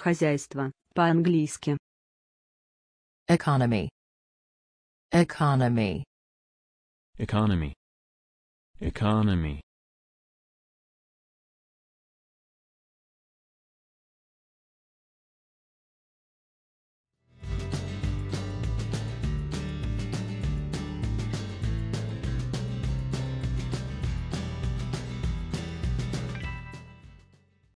Хозяйство, по-английски. Economy. Economy. Economy. Economy.